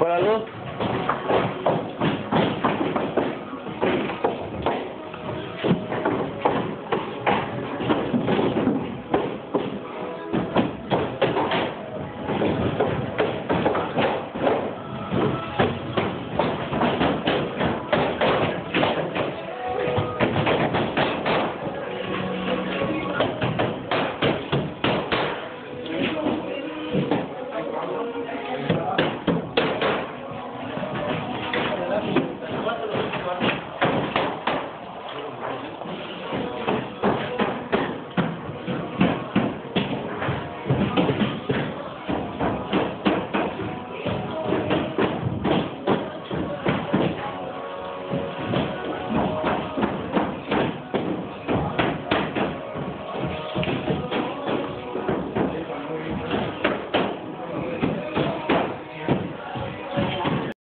fue la luz?